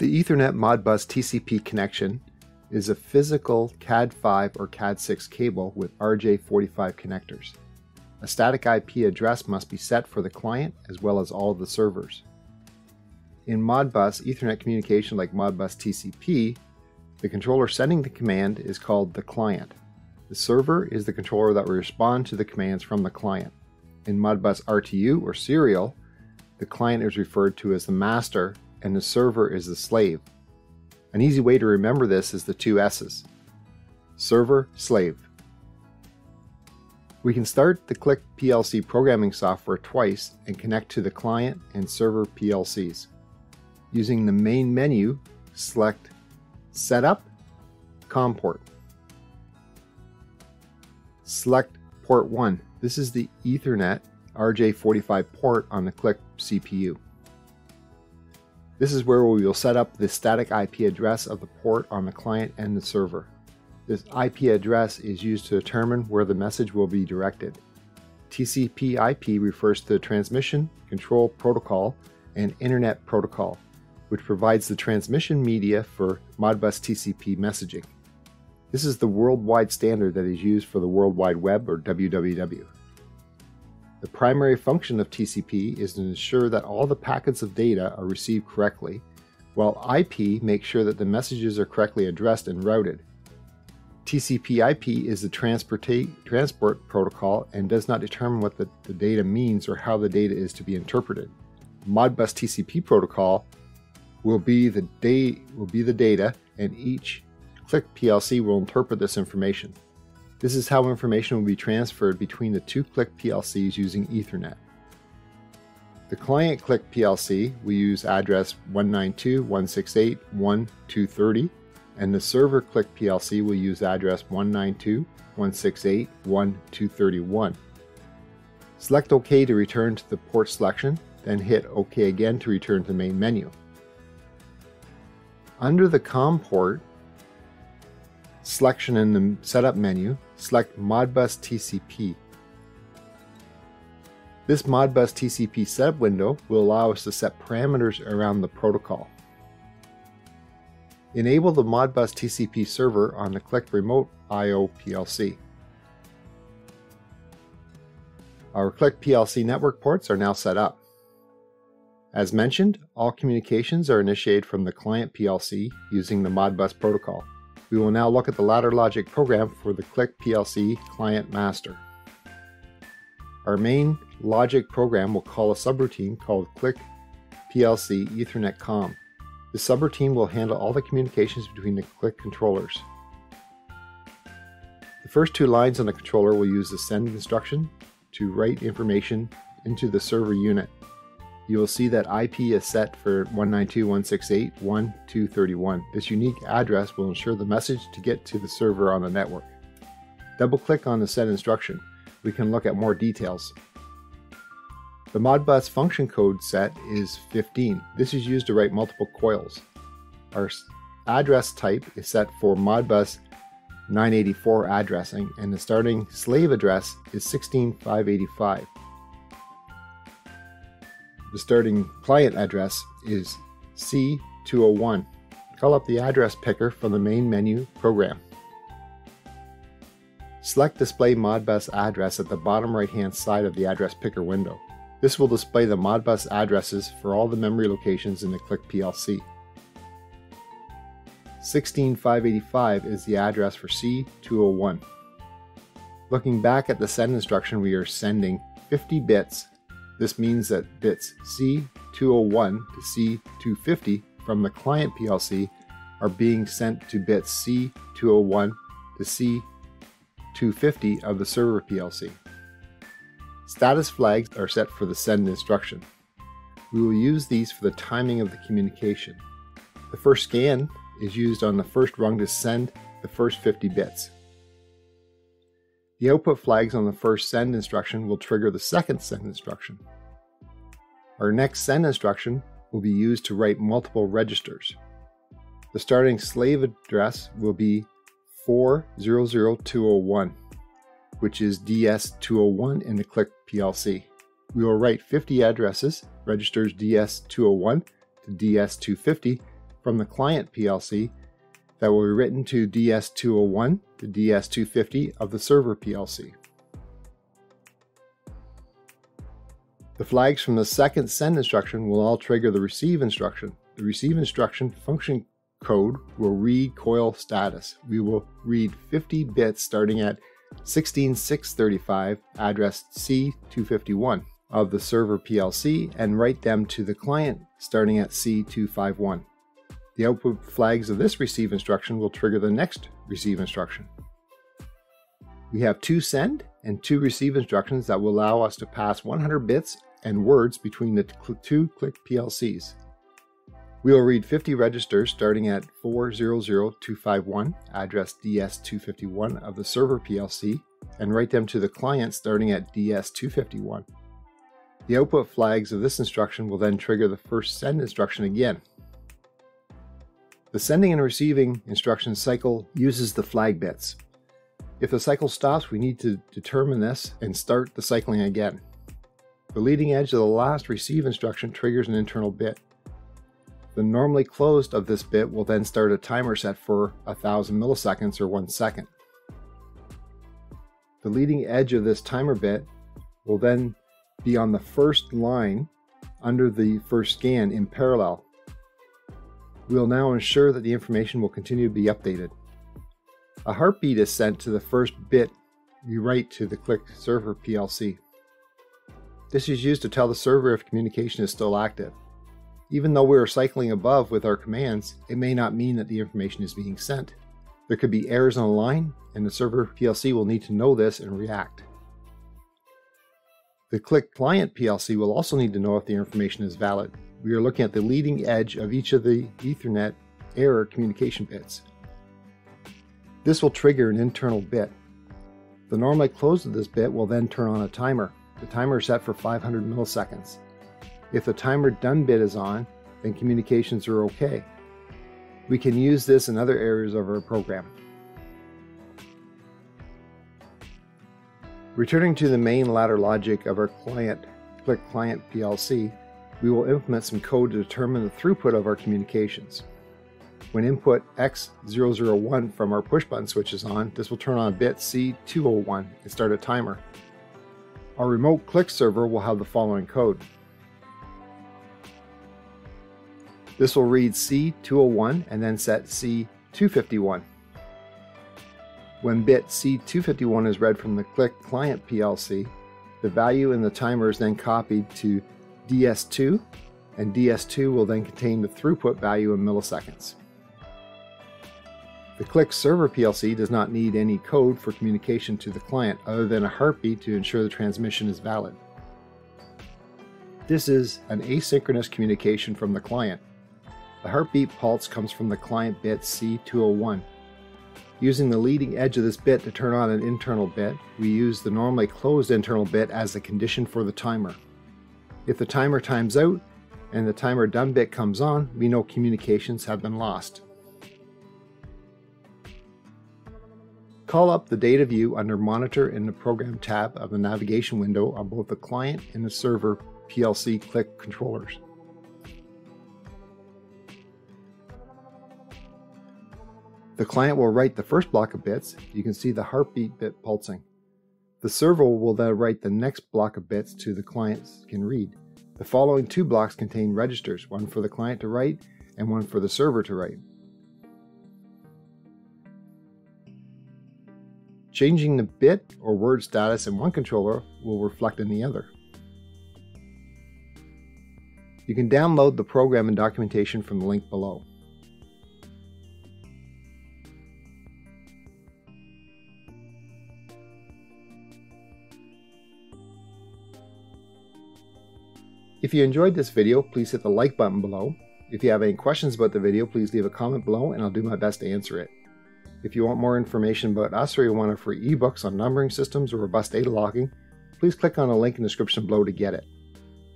The Ethernet Modbus TCP connection is a physical Cat5 or Cat6 cable with RJ45 connectors. A static IP address must be set for the client as well as all the servers. In Modbus Ethernet communication like Modbus TCP, the controller sending the command is called the client. The server is the controller that will respond to the commands from the client. In Modbus RTU or serial, the client is referred to as the master and the server is the slave. An easy way to remember this is the two S's server, slave. We can start the Click PLC programming software twice and connect to the client and server PLCs. Using the main menu, select Setup, COM port. Select port 1. This is the Ethernet RJ45 port on the Click CPU. This is where we will set up the static IP address of the port on the client and the server. This IP address is used to determine where the message will be directed. TCP IP refers to the Transmission Control Protocol and Internet Protocol, which provides the transmission media for Modbus TCP messaging. This is the worldwide standard that is used for the World Wide Web or WWW. The primary function of TCP is to ensure that all the packets of data are received correctly, while IP makes sure that the messages are correctly addressed and routed. TCP IP is the transport protocol and does not determine what the, the data means or how the data is to be interpreted. Modbus TCP protocol will be the da- will be the data and each Click PLC will interpret this information. This is how information will be transferred between the two click PLCs using Ethernet. The client click PLC will use address 192.168.1.230 and the server click PLC will use address 192.168.1.231. Select OK to return to the port selection, then hit OK again to return to the main menu. Under the COM port, selection in the Setup menu, select Modbus TCP. This Modbus TCP setup window will allow us to set parameters around the protocol. Enable the Modbus TCP server on the Click Remote I.O. PLC. Our Click PLC network ports are now set up. As mentioned, all communications are initiated from the client PLC using the Modbus protocol. We will now look at the ladder logic program for the Click PLC client master. Our main logic program will call a subroutine called Click PLC Ethernet COM. The subroutine will handle all the communications between the Click controllers. The first two lines on the controller will use the send instruction to write information into the server unit you will see that IP is set for 192.168.1.231. This unique address will ensure the message to get to the server on the network. Double click on the set instruction. We can look at more details. The Modbus function code set is 15. This is used to write multiple coils. Our address type is set for Modbus 984 addressing and the starting slave address is 16585. The starting client address is C201. Call up the address picker from the main menu program. Select Display Modbus Address at the bottom right hand side of the address picker window. This will display the Modbus addresses for all the memory locations in the Click PLC. 16585 is the address for C201. Looking back at the send instruction, we are sending 50 bits this means that bits C201 to C250 from the client PLC are being sent to bits C201 to C250 of the server PLC. Status flags are set for the send instruction. We will use these for the timing of the communication. The first scan is used on the first rung to send the first 50 bits. The output flags on the first send instruction will trigger the second send instruction. Our next send instruction will be used to write multiple registers. The starting slave address will be 400201, which is DS201 in the Click PLC. We will write 50 addresses, registers DS201 to DS250, from the client PLC that will be written to DS201 to DS250 of the server PLC. The flags from the second send instruction will all trigger the receive instruction. The receive instruction function code will read coil status. We will read 50 bits starting at 16635 address C251 of the server PLC and write them to the client starting at C251. The output flags of this receive instruction will trigger the next receive instruction. We have two send and two receive instructions that will allow us to pass 100 bits and words between the two click PLCs. We will read 50 registers starting at 400251, address DS251 of the server PLC, and write them to the client starting at DS251. The output flags of this instruction will then trigger the first send instruction again. The sending and receiving instruction cycle uses the flag bits. If the cycle stops, we need to determine this and start the cycling again. The leading edge of the last receive instruction triggers an internal bit. The normally closed of this bit will then start a timer set for 1000 milliseconds or 1 second. The leading edge of this timer bit will then be on the first line under the first scan in parallel. We'll now ensure that the information will continue to be updated. A heartbeat is sent to the first bit you write to the Click Server PLC. This is used to tell the server if communication is still active. Even though we are cycling above with our commands, it may not mean that the information is being sent. There could be errors on the line, and the server PLC will need to know this and react. The Click Client PLC will also need to know if the information is valid. We are looking at the leading edge of each of the Ethernet error communication bits. This will trigger an internal bit. The normally closed of this bit will then turn on a timer. The timer is set for 500 milliseconds. If the timer done bit is on, then communications are okay. We can use this in other areas of our program. Returning to the main ladder logic of our client, Click Client PLC, we will implement some code to determine the throughput of our communications. When input X001 from our push button switch is on, this will turn on bit C201 and start a timer. Our remote click server will have the following code. This will read C201 and then set C251. When bit C251 is read from the Click Client PLC, the value in the timer is then copied to DS2, and DS2 will then contain the throughput value in milliseconds. The Click Server PLC does not need any code for communication to the client other than a heartbeat to ensure the transmission is valid. This is an asynchronous communication from the client. The heartbeat pulse comes from the client bit C201. Using the leading edge of this bit to turn on an internal bit, we use the normally closed internal bit as the condition for the timer. If the timer times out and the timer done bit comes on, we know communications have been lost. Call up the data view under Monitor in the Program tab of the navigation window on both the client and the server PLC click controllers. The client will write the first block of bits. You can see the heartbeat bit pulsing. The server will then write the next block of bits to the client can read. The following two blocks contain registers, one for the client to write and one for the server to write. Changing the bit or word status in one controller will reflect in the other. You can download the program and documentation from the link below. If you enjoyed this video, please hit the like button below. If you have any questions about the video, please leave a comment below and I'll do my best to answer it. If you want more information about us or you want our free ebooks on numbering systems or robust data logging, please click on the link in the description below to get it.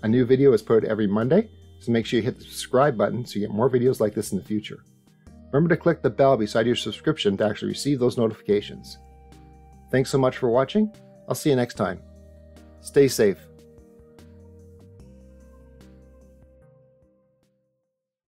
A new video is put every Monday, so make sure you hit the subscribe button so you get more videos like this in the future. Remember to click the bell beside your subscription to actually receive those notifications. Thanks so much for watching. I'll see you next time. Stay safe.